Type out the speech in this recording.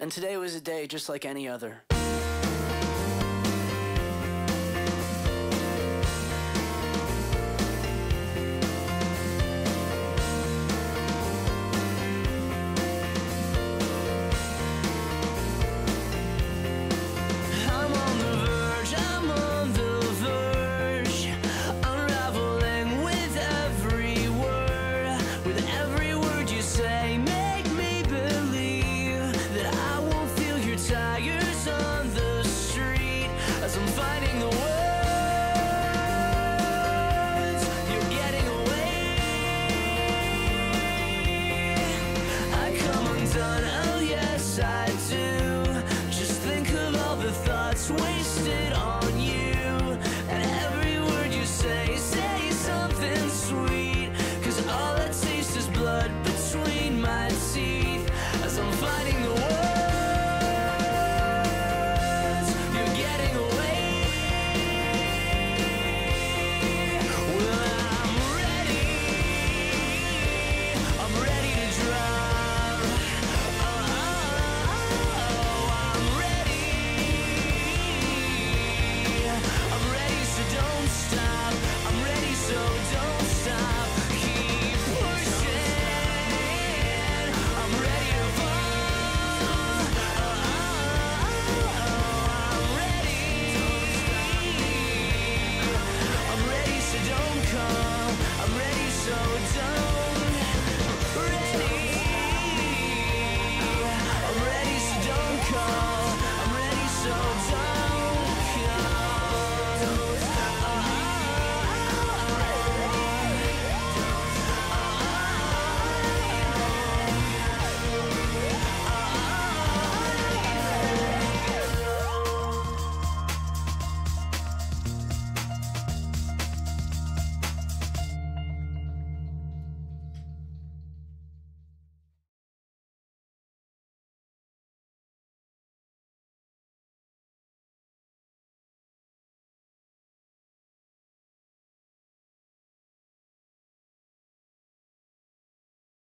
And today was a day just like any other.